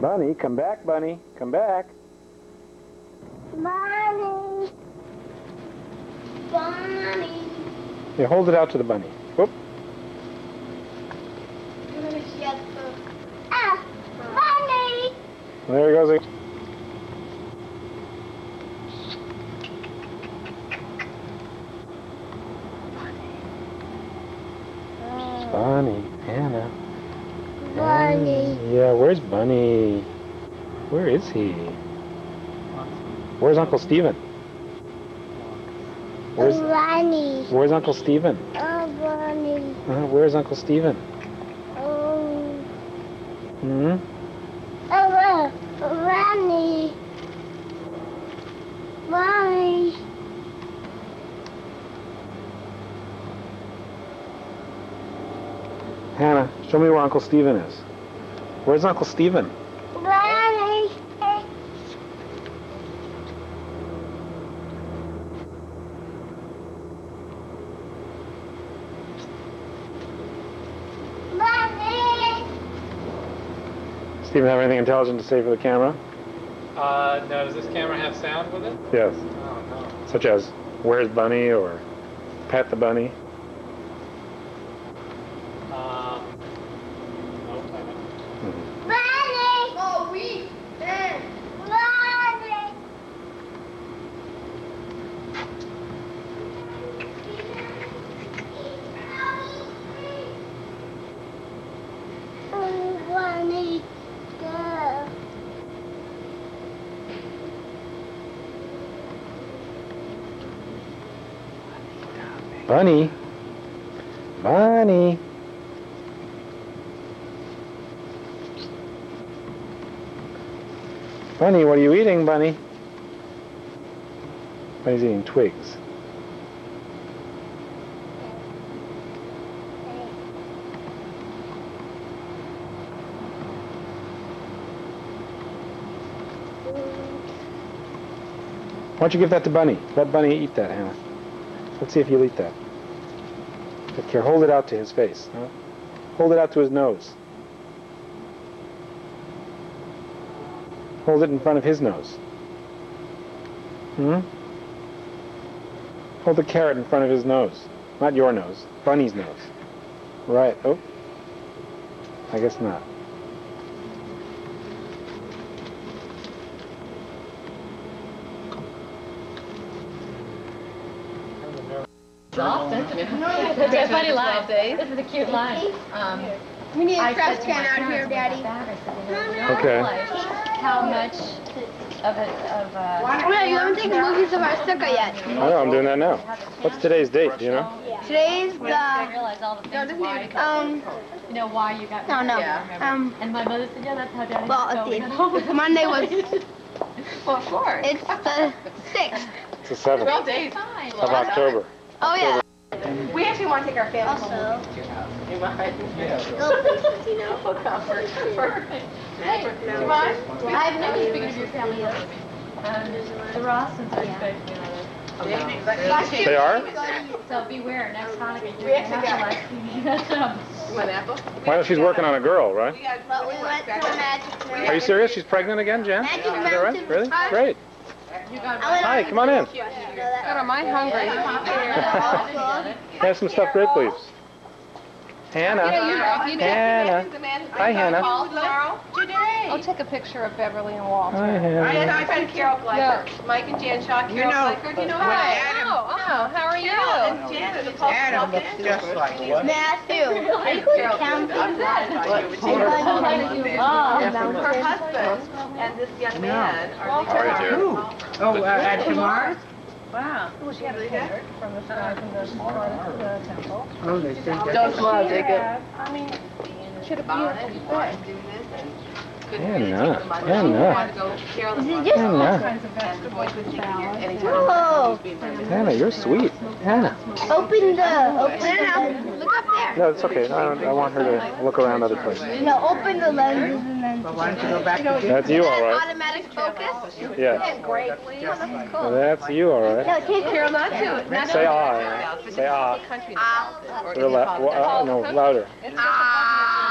Bunny, come back, Bunny. Come back. Bunny. Bunny. Yeah, hold it out to the bunny. Whoop. Ah, bunny. There he goes. Bunny, Hannah. Bunny. Yeah, where's Bunny? Where is he? Where's Uncle Stephen? Where's Bunny. Where's Uncle Stephen? Oh, bunny. Uh, where's Uncle Stephen? Oh, Hmm. oh, bunny. Bunny. Hannah, show me where Uncle Stephen is. Where's Uncle Stephen? Bunny. Bunny. Stephen have anything intelligent to say for the camera? Uh, no, does this camera have sound with it? Yes. Oh, no. Such as, where's Bunny or pet the bunny? Um, nope, I don't. Mhm. Bunny. Oh, we. Bunny. Oh, bunny. Go. Bunny. Bunny. Bunny, what are you eating, Bunny? Bunny's eating twigs. Why don't you give that to Bunny? Let Bunny eat that, Hannah. Let's see if you'll eat that. Take care. Hold it out to his face. huh? Hold it out to his nose. Hold it in front of his nose. Hmm? Hold the carrot in front of his nose. Not your nose. Bunny's nose. Right. Oh. I guess not. It's a funny line. This is a cute line. Um, We need I a trash said can out here, when I got Daddy. back, I said, you know, you don't Okay. realize How much of it, of, uh. Oh, yeah, you haven't taken movies of our sukkah yet. I know, I'm doing that now. What's today's date, do you know? Today's When I the, all the things why, um, you know, why you got. no, no, married. um, And my mother said, yeah, that's how daddy. well, so we let's see. Monday was, Well, of course. it's the sixth. It's the 7th days. Fine. of October. Oh, yeah. We want to take our family Also, home to your house. You mind? you know, We'll come for, for, Hey, for, do you mind? I've never speaking of your family. Um, the Rossins are expecting another. They are? So beware, next Hanukkah, you're gonna have to like. You want apple? Why don't she's working on a girl, right? We we went to the magic Are you serious? She's pregnant again, Jen? Is Magic that right? Mountain. Really? Great. Hi, come on in. God, am I hungry? Have some stuffed grape leaves. Hannah. Hannah. Hi, Hannah. I'll take a picture of Beverly and Walter. Hi, I Hannah. know, I found Carol Gleicher. Mike and Jan Shaw, Carol Gleicher. Do you know her? Adam- Oh, oh, how are you? Carol and Janet, the Paul Adam looks just like what? Matthew. I could count Her husband and this young man are the How are you? Oh, uh, at Tamar's? Wow. She had a picture. From the sky from the, the temple. Oh, they think that's... Don't smile, Jacob. I mean, should have been wanted to do this and couldn't Yeah, really no. take the money. Yeah, no. Wanted to go Carol Is it just Hannah. And the boy couldn't take it here anytime. Oh. He was being very Hannah, you're sweet. Hannah. Open the, open it up. Look up there. No, it's okay. I, don't, I want her to look around other places. No, open the lenses and then. Well, why don't you go back to? That's you, all right. Automatic focus? Yeah. Great. Oh, that's cool. That's you, all right. No, take Carol, not to, not to. Say ah. Say ah. Country or Real la- wa- uh, no, louder. Ah.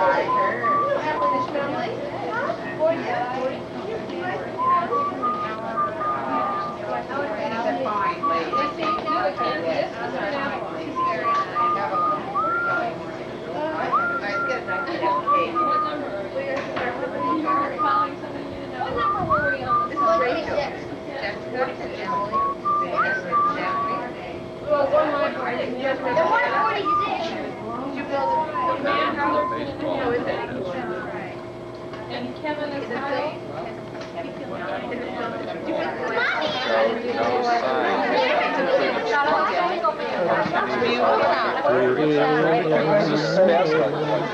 And Kevin is how?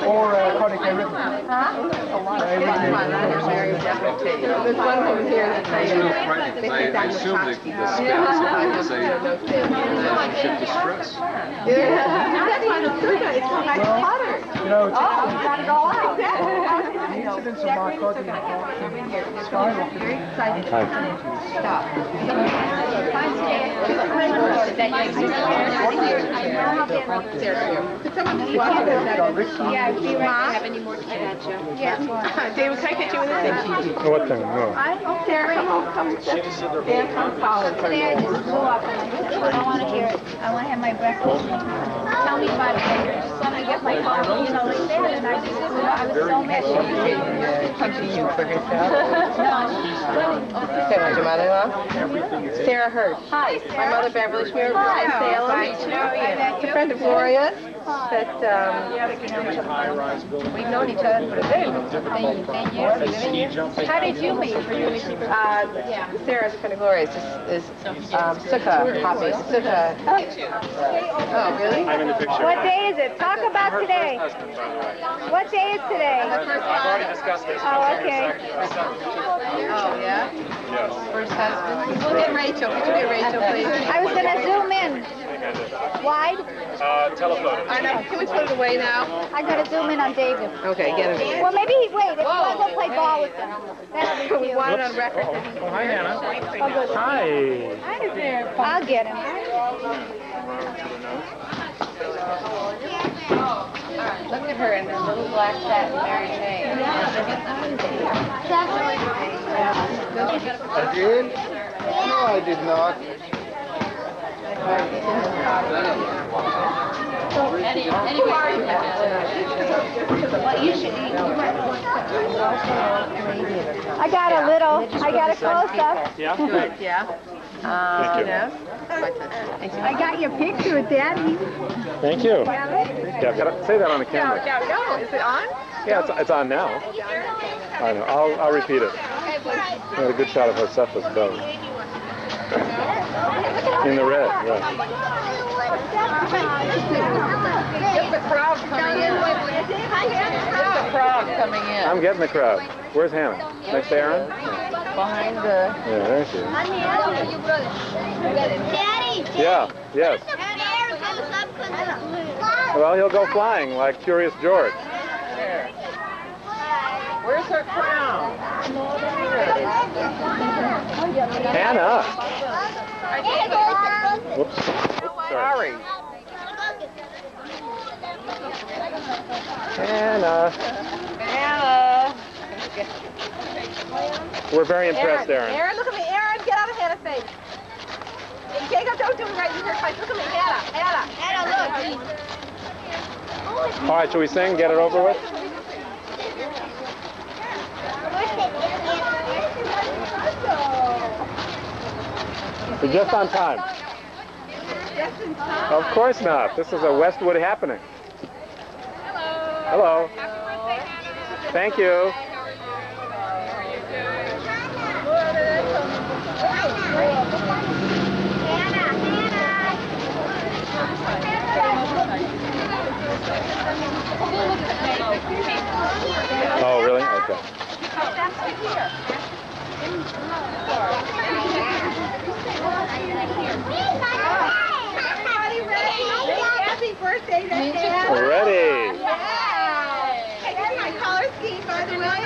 Or uh, cardiac arrhythmia. There's one over here that they, they 'cause sit I, I down assume the that spasms, they, they shift the stress. Yeah, that's why the food is so much hotter. You know, it's, Oh, you got it all out. the incidence of myocardial infarction skyrocketed. Very excited. Stop. Could someone just walk over that? Yeah, be right. Have any? Yeah. David, can I get you in this? Oh, What thing? No. Sarah, come on, come. Dan, come follow. Today I just blew up and I said, I don't want to hear it. I want to have my breakfast. Tell me about it. Just let get my coffee, you know, like that. And I just, I was so mad. Punching you for herself. Say hi to mother-in-law. Sarah Hurd. Hi. My mother Beverly Schmier. Hi, Salem. Hi, It's a friend of Gloria's that, um, we've known each other for a very long time. Ten years. How did you meet? Uh, Sarah's a friend of Gloria's is, is um, Sukkah hobby. Sukkah. Oh, really? I'm in the picture. What day is it? Talk about today. What day is today? I've already discussed this. Oh, okay. Oh, yeah? First husband. We'll get Rachel. Could you get Rachel, please? I was gonna zoom in. Wide? Uh, telephoto. I know. Can we put it away now? I gotta zoom in on David. Okay, get it. Well, maybe he, wait, if you want to play ball with him, that'll be We want it on record that he's. Oh, hi, Hannah. Hi. I'll get him. Look at her in her little black satin Mary Jane. I did? No, I did not. I got a little, I got a close-up. Yeah? Thanks. Yeah. Uh, Thank you. I got your picture, Daddy. Thank you. Yeah, gotta say that on the camera. no, no. Is it on? Yeah, it's, it's on now. I know. I'll, I'll repeat it. I got a good shot of Josefa's belly. In the red, right. Get the crowd coming in. Get the crowd coming in. I'm getting the crowd. Where's Hannah? Next to Aaron? Behind the. Yeah, there she is. Daddy, Yeah, yes. the bear goes up in the Well, he'll go flying like Curious George. There. Where's her crown? Hannah! Whoops. Sorry. Hannah. Anna. We're very impressed, Aaron. Aaron, look at me. Aaron, get out of Hannah's face. Jacob, don't do it right. You hear face. Look at me. Hannah. Hannah. Hannah, look. All right, shall we sing? Get it over with? We're just on time. Of course not. This is a Westwood happening. Hello. Thank you. Oh, really? Okay. Happy birthday to Dad. Ready. I got my color scheme, by the way.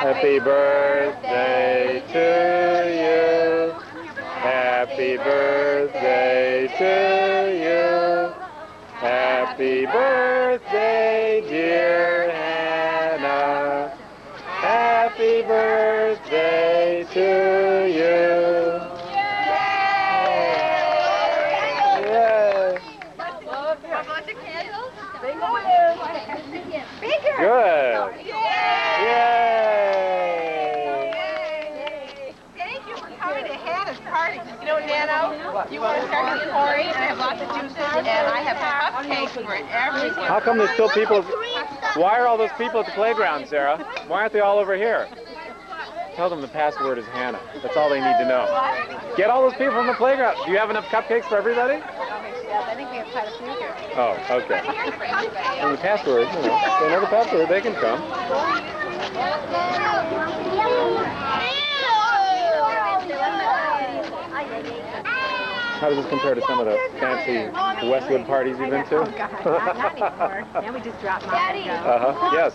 Happy birthday to you. Happy birthday to you. Happy birthday, dear Hannah. Happy birthday to you. Yay. Good. Yay. Yay! Thank you for coming to Hannah's party. You know, Nano, you want to start your pouring, and I have lots of juices, and I have cupcakes for everyone. How come there's still people? Why are all those people at the playground, Sarah? Why aren't they all over here? Tell them the password is Hannah. That's all they need to know. Get all those people from the playground. Do you have enough cupcakes for everybody? I think we have quite a few here. Oh, okay. And the password, you know, if they know the password, they can come. How does this compare to some of the fancy Westwood parties you've been to? Now we just drop mine and go. Uh-huh, yes.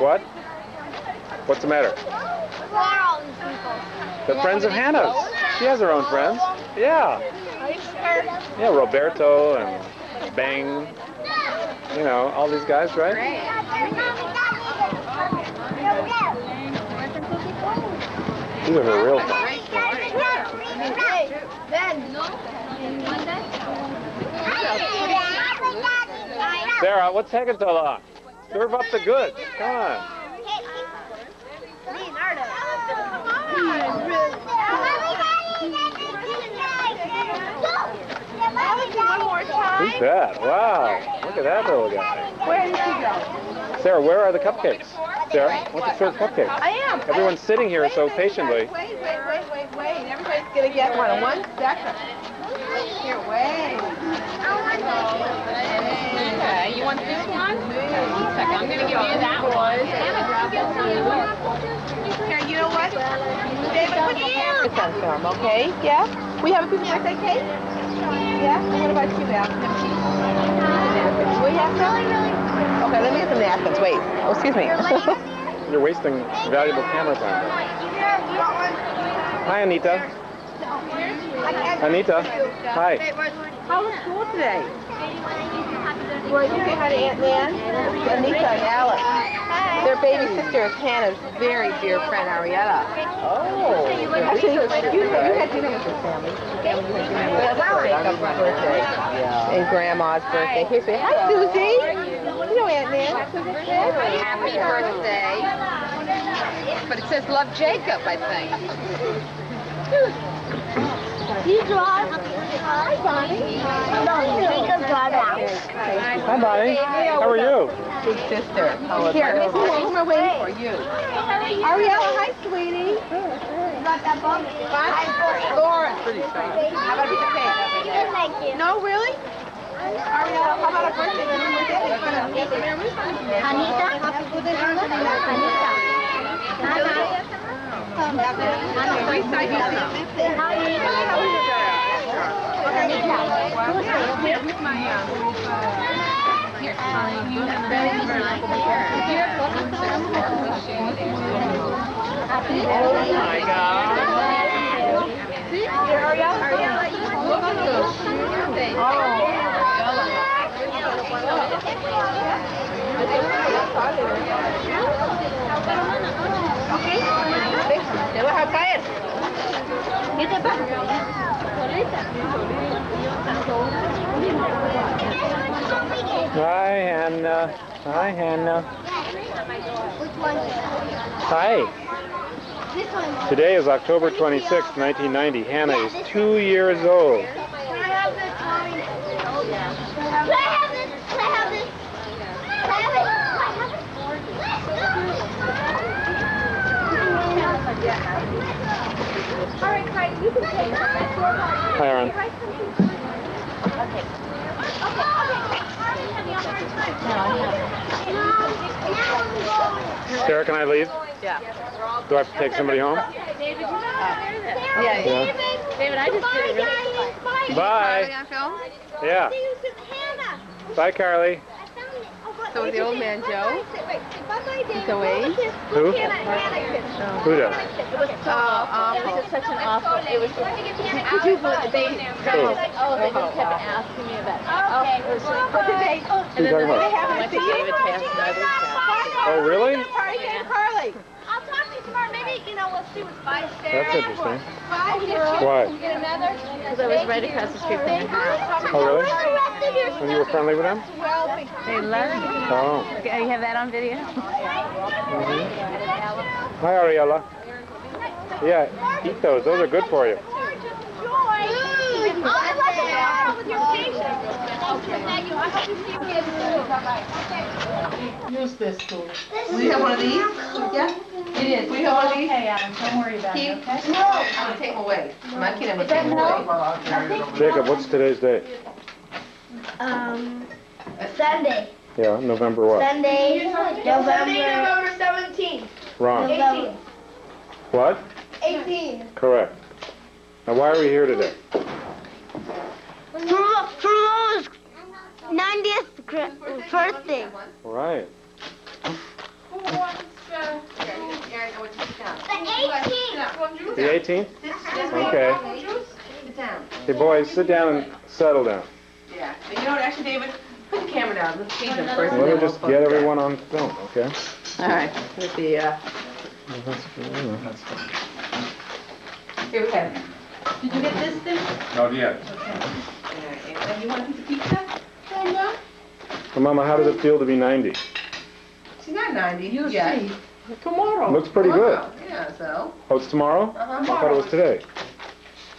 What? What's the matter? The friends of Hannah's. She has her own friends. Yeah. Yeah, Roberto and Bang. You know, all these guys, right? These are her real friends. Sarah, what's taking so long? Serve up the goods. Come on. One more time. Who's that? Wow. Look at that little guy. Where did she go? Sarah, where are the cupcakes? Sarah, why don't you serve cupcakes? I am. Everyone's sitting here so patiently. Wait, wait, wait, wait, wait. Everybody's gonna get one one second. Here, wait. Okay, you want this one? Second, I'm gonna give you that one. Here, you know what? David, put the camera. It's on film, okay? Yeah? We have a piece of birthday cake? Yeah? What about you, Al? We have some? Okay, let me get some napkins. Wait. Oh, excuse me. You're wasting valuable camera time. Hi, Anita. Anita. Hi. How was school today? Well, you say hi to Aunt Nan, Anita, and Alice. Their baby sister is Hannah's very dear friend, Arietta. Oh. Actually, you, you had dinner with your family. birthday. And Grandma's birthday. Here, say hi, Susie. You know Aunt Nan. Happy birthday. But it says love Jacob, I think. Hi, Bonnie. Hi, Bonnie. How are you? Big sister. How Here, who, who am I waiting for? You. Ariella, hi, sweetie. Got that bump? Hi, Lauren. How about a piece of cake? No, really? Ariella, how about a birthday? Oh, my God. Te vas a caer. Hi, Hannah. Hi, Hannah. Hi. Today is October 26, 1990. Hannah is two years old. Clarence. Okay. Sarah, can I leave? Yeah. Do I have to take somebody home? David, uh, yeah, yeah. David, David, I just did it really Bye. Bye. Bye. Yeah. Bye, Carly. So the old man Joe. Away? Who? Who does? It was so awful. It was such an awful. It was. Could you believe they? Oh, they just kept asking me about. Oh, it was just. What did they? Who you talking about? Went to David Pass and. Oh, really? Carly. I'll talk to you tomorrow. Maybe you know we'll see what's by That's interesting. Why? Why? Get another? Because I was right across the street from your. Oh, really? When you were friendly with them? They love you. Oh. Okay, you have that on video? Hi, Ariella. Yeah, eat those. Those are good for you. Use this tool. Do We have one of these? Yeah? It is. We have one of these? Okay, Adam, don't worry about it, Keith? okay? I'm gonna take them away. My kid, I'm gonna take them away. Well, I'll carry it over. Jacob, what's today's date? Um, Sunday. Yeah, November what? Sunday, November, November 17th. Wrong. November What? 18. Correct. Now, why are we here today? For, Mama's 90th cri- birthday. Right. The 18th. The 18th? Okay. Sit. Hey, boys, sit down and settle down. Yeah. And you know what, actually, David, put the camera down. Let's see them first. Let me just get everyone on film, okay? All right, with the, uh, here we have. Did you get this thing? Not yet. Okay. And you want a piece of pizza? Brenda? So, Mama, how does it feel to be 90? She's not 90 You'll yet. see. Tomorrow. Looks pretty good. Yeah, so. Oh, it's tomorrow? Uh-huh. I thought it was today.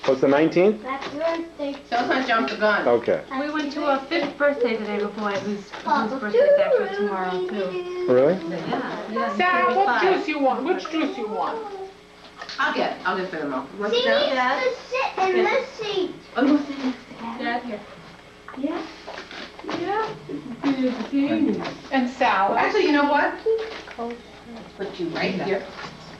Oh, it's the 19th? That's birthday. So let's not jump the gun. Okay. We went to a fifth birthday today before whose, whose birthday's actually tomorrow too. Really? Yeah. Sarah, what 35. juice you want? Which juice you want? I'll get, I'll get them all. You want She to needs sit down? to sit in this seat. Oh, you want to sit next to Dad? Dad here. And salad. Actually, you know what? Put you right here.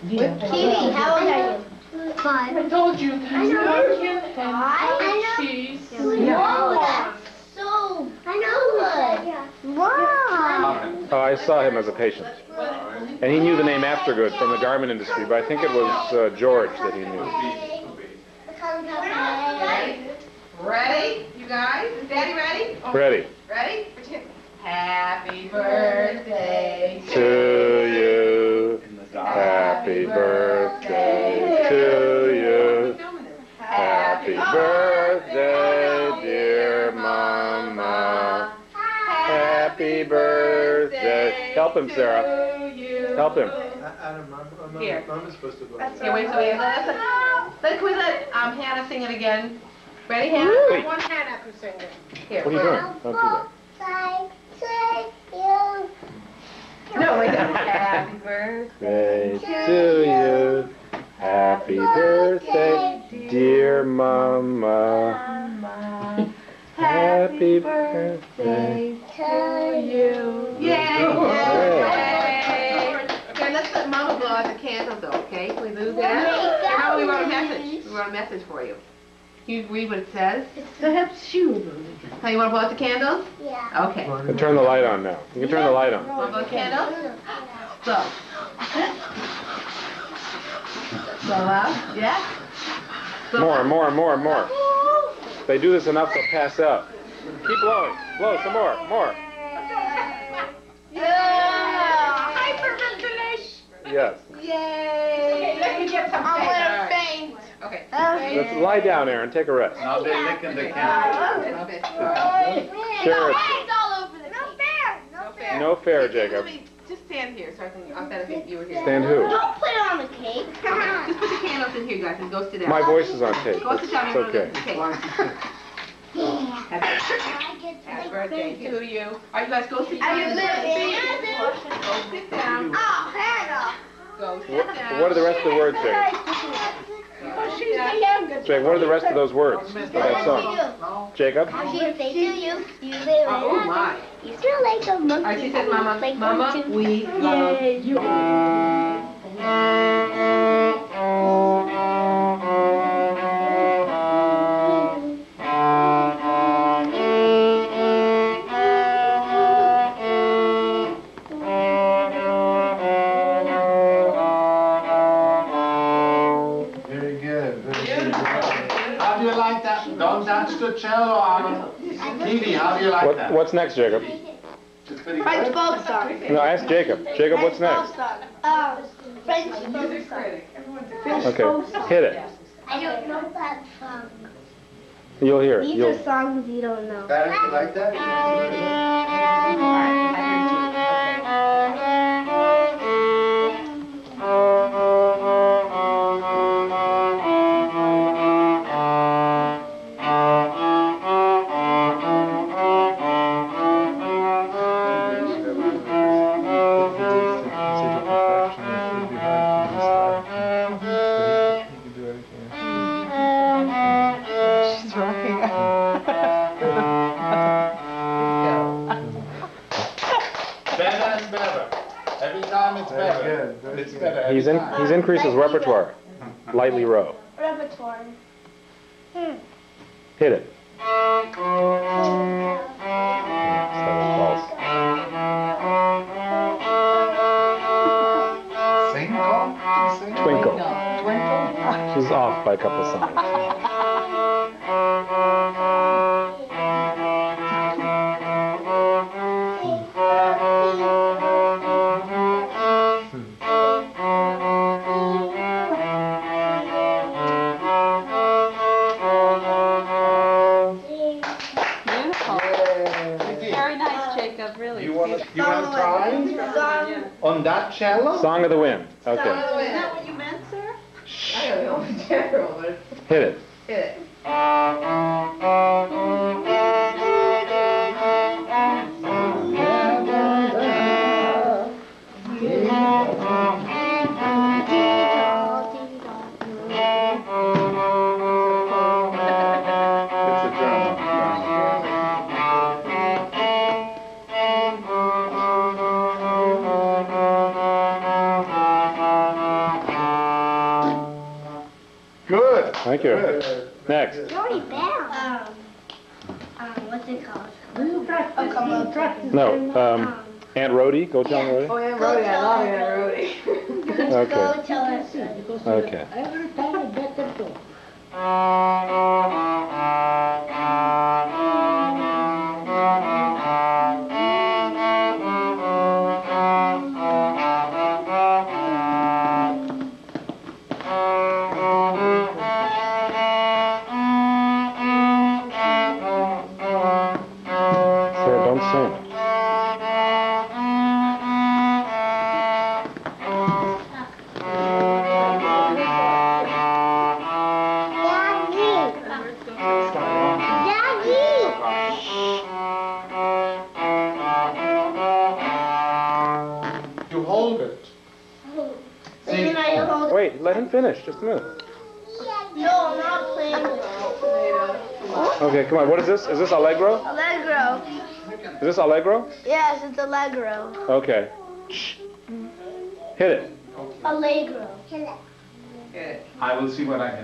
Kiwi, how old are you? Five. I told you, there's American and I know. cheese. Whoa, that's so good. Wow. Oh, I saw him as a patient. And he knew the name Aftergood from the garment industry, but I think it was uh, George that he knew. Ready, you guys? Is Daddy ready? Ready? Ready? Happy birthday To you. Happy birthday to you. Happy birthday, dear Mama. Happy birthday. Help him, Sarah. Help him. Adam, I'm, I'm, Here. I'm supposed to go. Here, wait, so wait, let, let, let, can we let, um, Hannah sing it again? Ready, Hannah? Wait, One Hannah could sing it. Here. what are you doing? Don't do that. No, wait, no. Happy birthday. Birthday to you. Happy birthday, dear Mama. Happy birthday. To you. Yay! Yeah. Okay, let's let Mama blow out the candles though, okay? Can we do that? How we wrote a message? We wrote a message for you. Can you read what it says? Perhaps you How you wanna blow out the candles? Yeah. Okay. And turn the light on now. You can turn the light on. Wanna blow the candles? Blow. Blow out, yeah? Blow More, out. more, more, more. If they do this enough, they'll pass out. Keep blowing. Blow some more, more. Yeah. Hyperventilation. Yes. Yay. Let me get some I'm gonna faint. Okay. Let's lie down, Aaron. Take a rest. Now they're licking the candle. Okay. Share it. all over the No fair. No fair. No fair, Jacob. Just stand here so I can authenticate you were here. Stand who? Don't put it on the cake. Just put the candles in here, guys, and go sit down. My voice is on tape. Go sit down. it's okay. okay. Happy birthday to you. All right, you guys go sit down. Are you living? Go sit down. Oh, Hannah. Go sit down. what are the rest of the words there? Go Jake, what are the rest of those words of that song? Jacob? She say to you, you live Oh, my. You smell like a monkey. All right, she said, Mama, Like Mama, one, we love you. Don't touch the cello on TV. How do you like What, that? what's next, Jacob? French good. folk song. No, ask Jacob. Jacob, what's next? Um, French folk song. Okay, hit it. I don't know that song. You'll hear it. These You'll, are songs you don't know. Parents, you like that? He's in, he's increased his repertoire. Lightly row. Repertoire. Hmm. Hit it. Seven false. Sing, Cole? Sing? Twinkle. Twinkle. She's off by a couple songs. On that cello? Song of the Wind. Okay, Is that what you meant, sir? I don't know in general, but hit it. Good. Next. Joey Bell. Um, um, what's it called? No, um, Aunt Rhody. Go tell Aunt Oh, Rhody. I love Aunt Rhody. Okay. Go tell us. Okay. Sarah, Wait, finish. Just a minute. No, I'm not playing. Okay, come on. What is this? Is this Allegro? Allegro. Is this Allegro? Yes, it's Allegro. Okay. Shh. Hit it. Allegro. Hit it. I will see what I can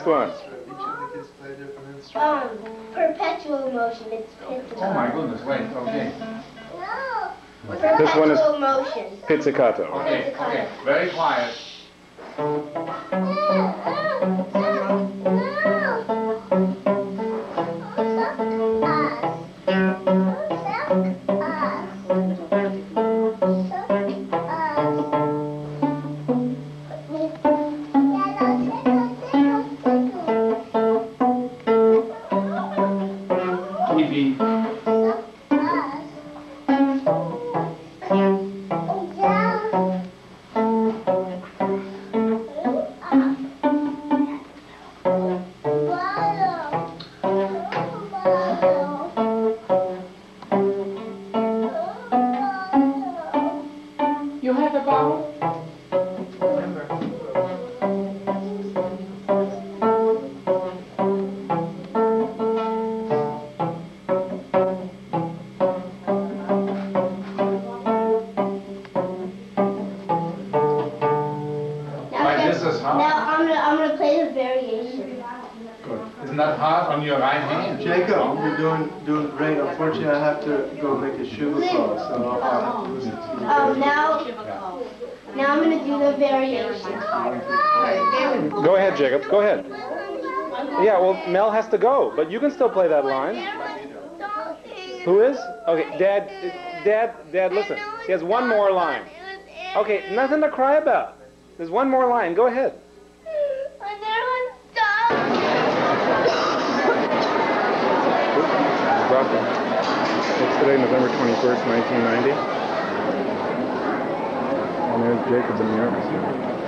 different instrument. Um, perpetual motion. It's pizzicato. Oh my goodness, wait, okay. No. This one is- Perpetual motion. Pizzicato. Okay, okay, very quiet. Isn't that hard on your right hand? Jacob, you're doing, doing great. Unfortunately, I have to go make a sugar call, so I'll have to listen to you. Um, now now I'm gonna do the variation. Go ahead, Jacob. Go ahead. Yeah, well, Mel has to go, but you can still play that line. Who is? Okay, Dad. Dad. Dad. Listen. He has one more line. Okay, nothing to cry about. There's one more line. Go ahead. It's today, November 21st, 1990. And there's Jacob in the orchestra.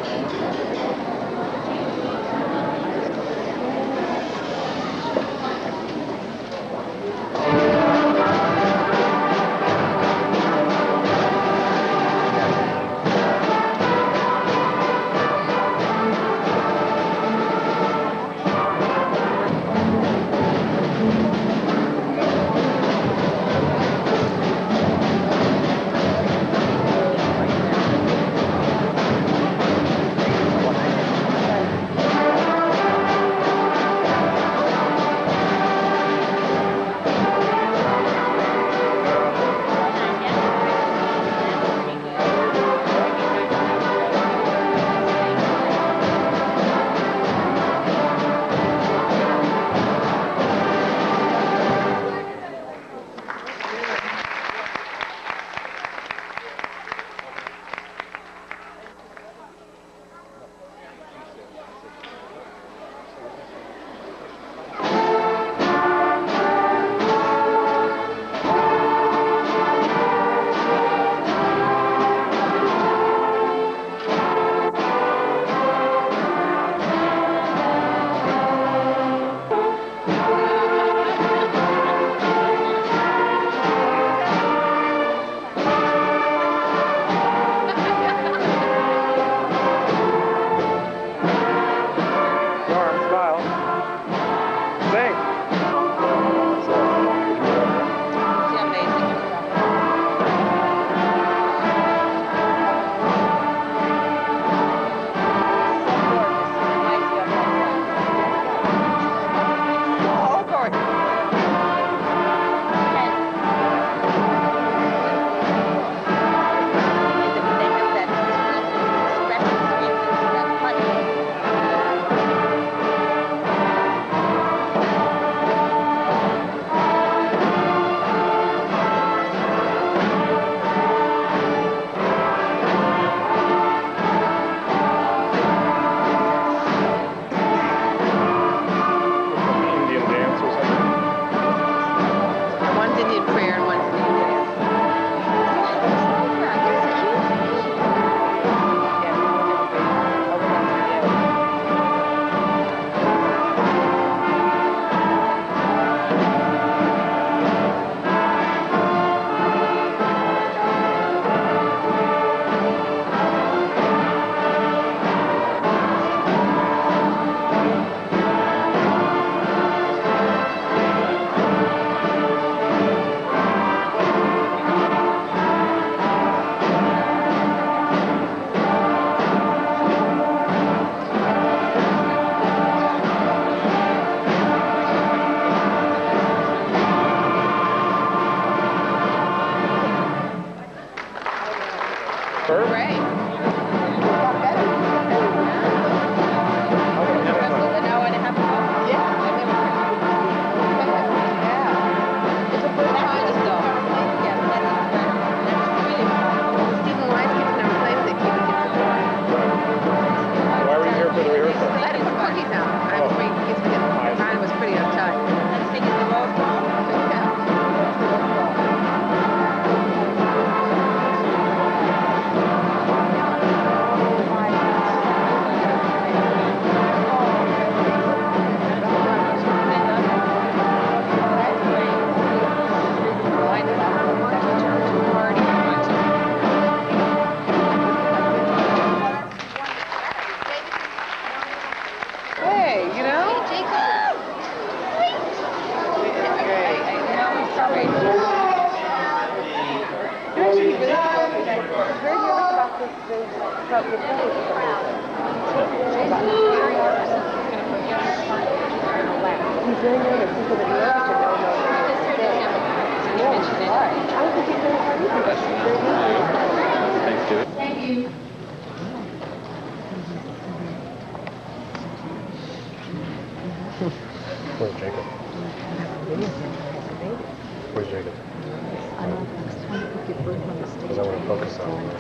Thank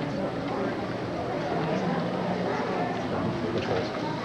you.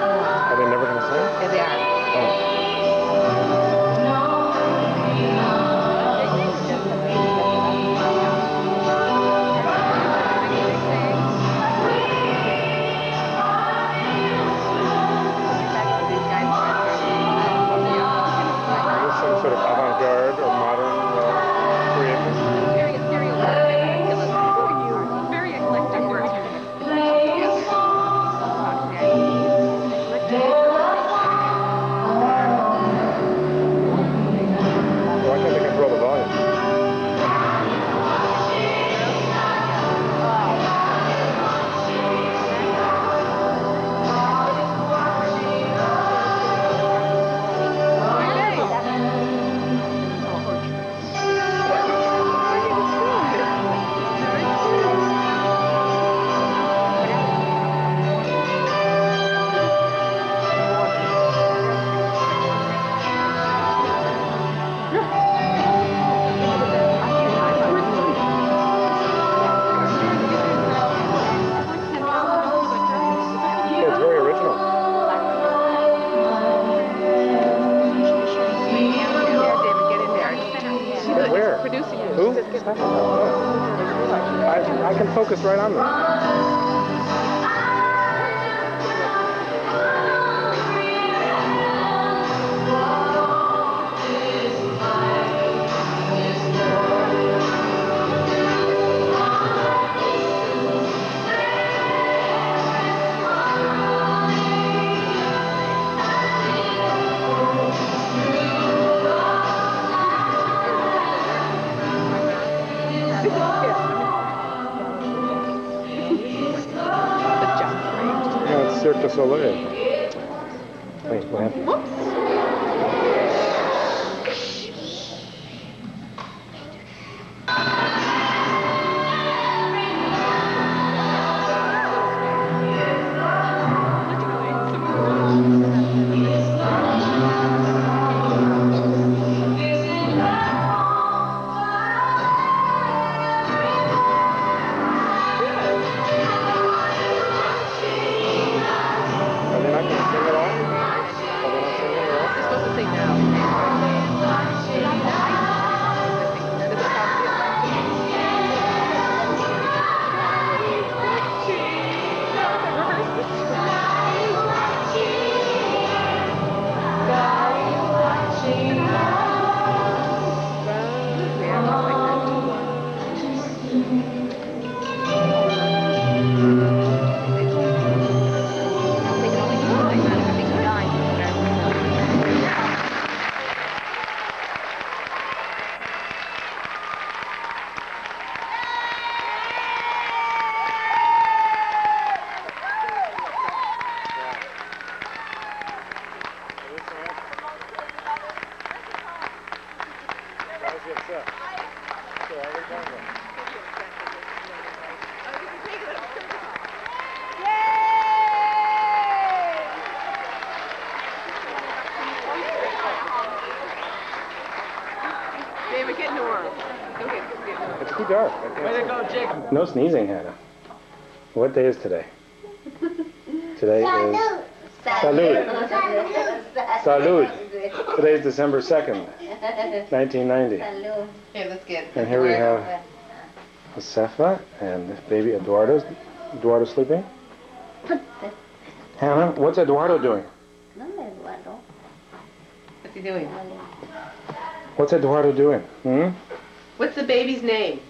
Are they never going to play? Yeah, they are. Oh. certa solo é. Bem, correto. No sneezing, Hannah. What day is today? Today is Salud. Salud. Today is December 2nd, 1990. Here, let's get. And here we have Josefa and baby Eduardo. Eduardo sleeping? Hannah, what's Eduardo doing? What's he doing? What's Eduardo doing? Hmm? What's the baby's name?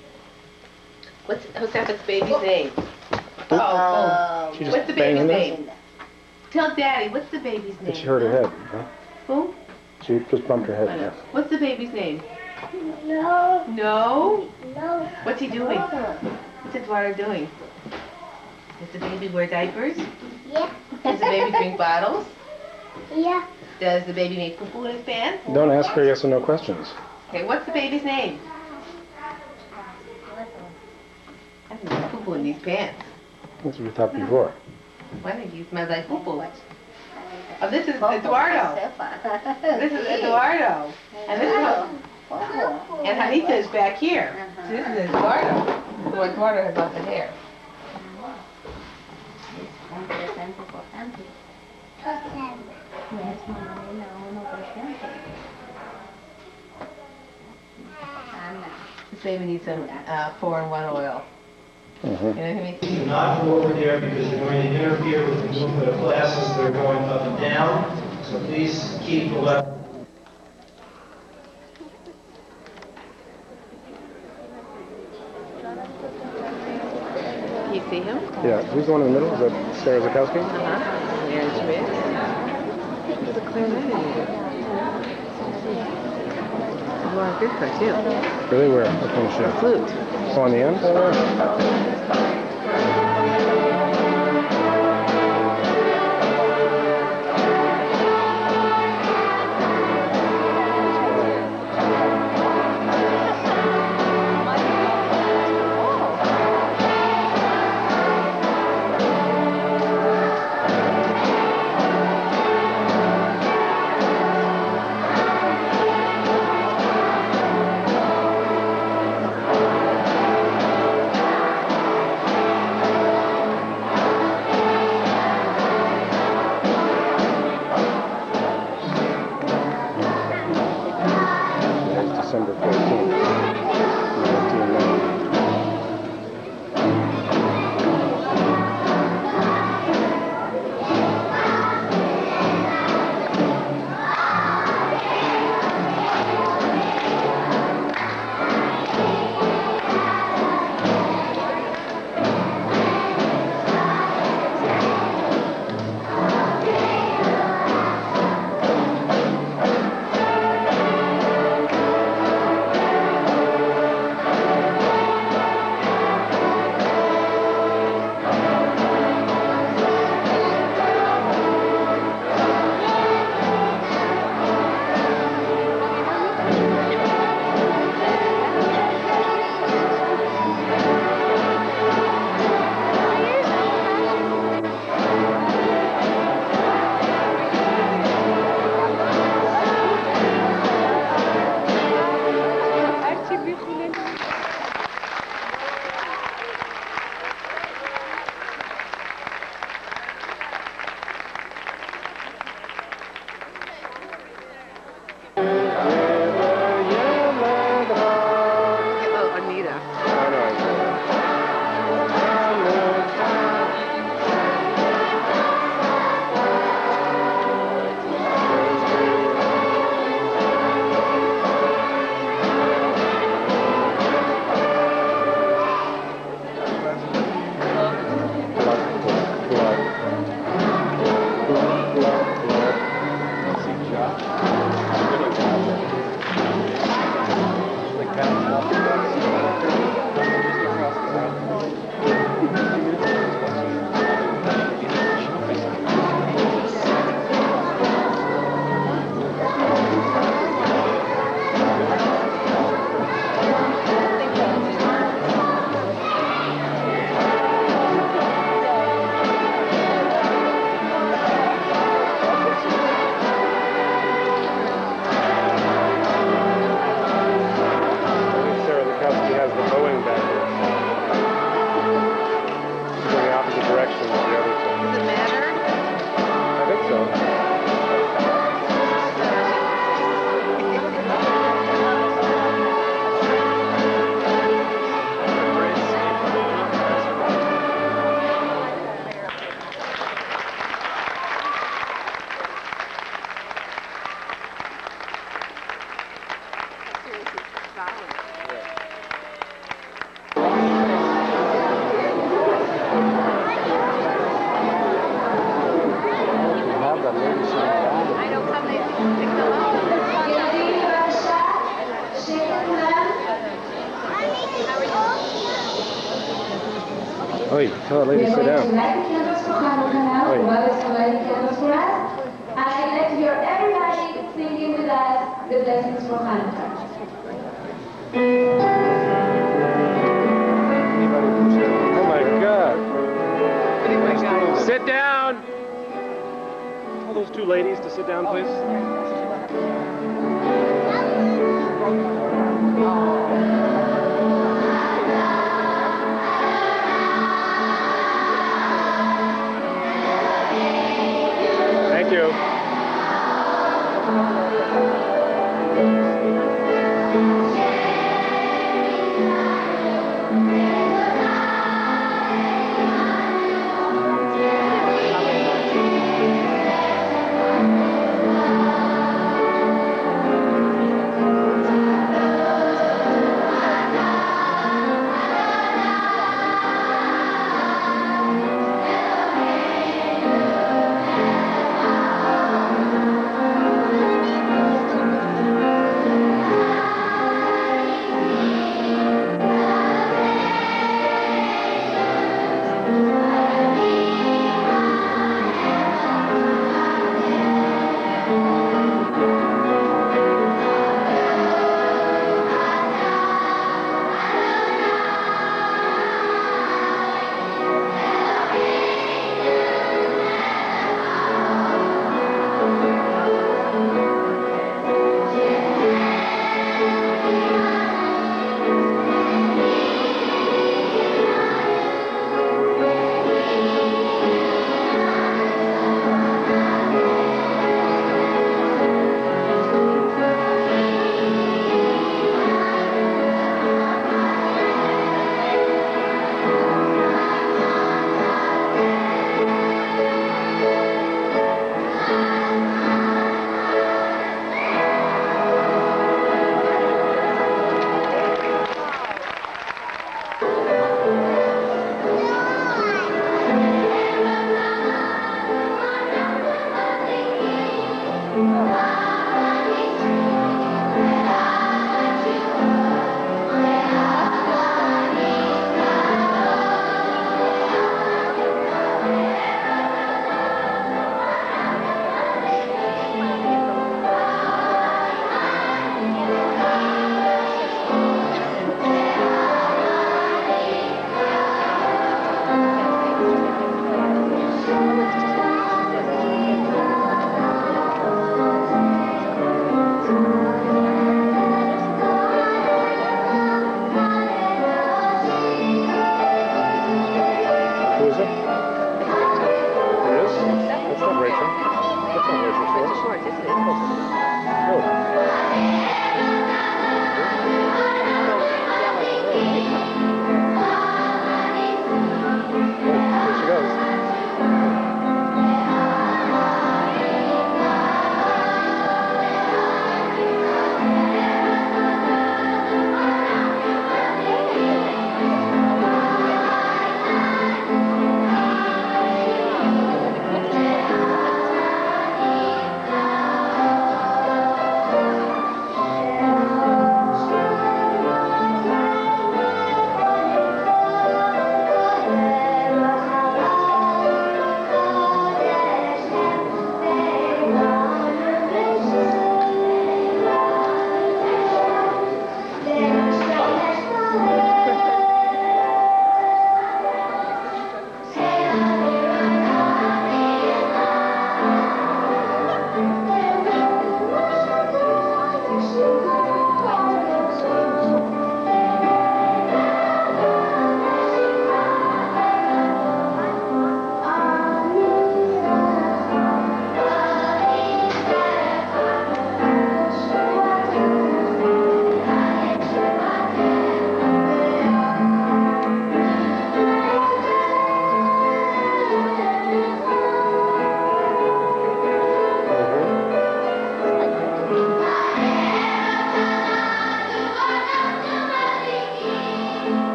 What's Josefa's baby's name? Oh, oh um, um, She just What's the banging baby's it? name? Tell Daddy, what's the baby's name? She hurt her head? Huh? Who? She just bumped her head. Yeah. What's the baby's name? No. No? No. What's he doing? What's Eduardo doing? Does the baby wear diapers? Yeah. Does the baby drink bottles? Yeah. Does the baby make poo-poo in his pants? Don't ask her yes or no questions. Okay, what's the baby's name? I don't know, poo-poo in these pants. That's what we thought before. Why think he smells like poo-poo? Oh, this is Eduardo. This is Eduardo. And this is, and Juanita is back here. So this is Eduardo. So Eduardo has lots of hair. This baby needs some uh, four-in-one oil. Mhm. You know what I mean? Do not go over there because you're going to interfere with the movement of glasses that are going up and down. So please keep the left. You see him? Yeah, who's the one in the middle? Is that Sarah Zakowski? Uh-huh. Mary Schmidt. There's a clarinet. Well, a good one, too. Really? Where? Up on the A flute. Oh, on the end? Oi, tell that lady to sit We are going to down. light the candles for Hanukkah now. Oi. Bob is lighting candles for us. And I'd like to hear everybody singing with us the blessings for Hanukkah. Oh my God. Sit down. Tell those two ladies to sit down, please.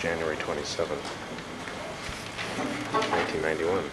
January twenty seventh, nineteen ninety one.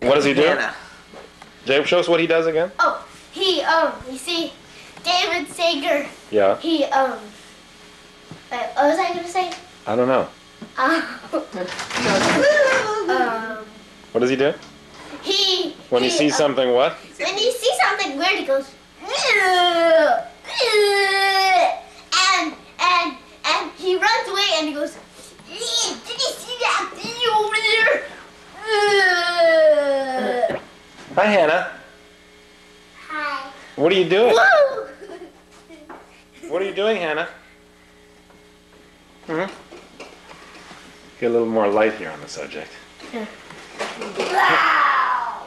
What does he do? Jacob, show us what he does again. Oh, he, um, you see, David Sager, Yeah. he, um, wait, what was I gonna say? I don't know. Um, um, What does he do? he, When he he, sees uh, something, what? When he sees something weird, he goes, and, and, and he runs away and he goes, did you see that thing over there? Hi, Hannah. Hi. What are you doing? Woo! What are you doing, Hannah? Hmm? Get a little more light here on the subject.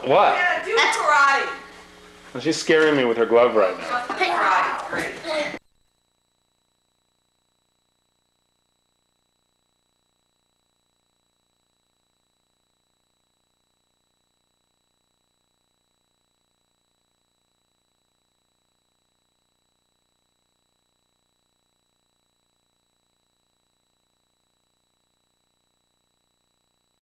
What? Yeah, Do karate. She's scaring me with her glove right now. Karate, great.